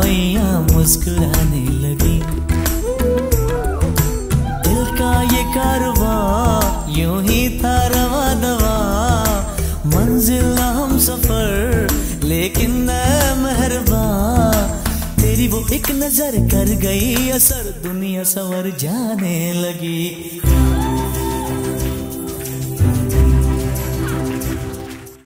तन्हाइयाँ मुस्कुराने लगी। दिल का ये कारवा यूँ ही था रवा दवा। मंजिल हम सफ़र, लेकिन मेहरबा। तेरी वो एक नज़र कर गई, असर दुनिया सवर जाने लगी।